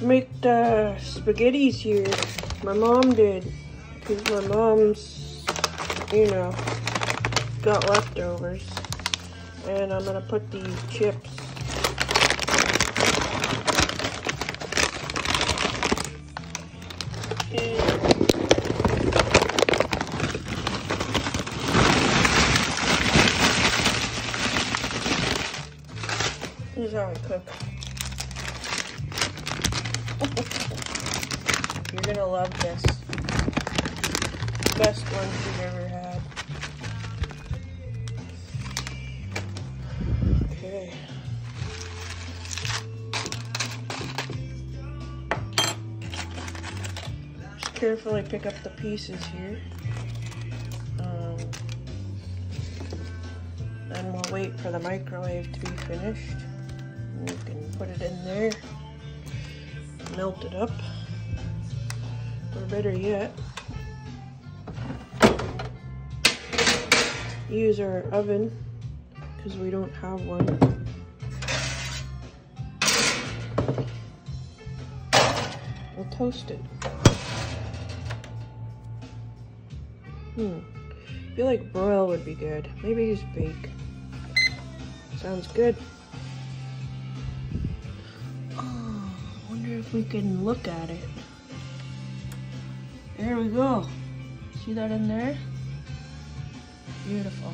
make the spaghettis here. My mom did. Because my mom's, you know, got leftovers. And I'm going to put these chips. This is how I cook. You're gonna love this. Best lunch you've ever had. Okay. Just carefully pick up the pieces here. Um, then we'll wait for the microwave to be finished. You can put it in there, melt it up, or better yet, use our oven because we don't have one. We'll toast it. Hmm. I feel like broil would be good. Maybe just bake. Sounds good. If we can look at it. There we go. See that in there? Beautiful.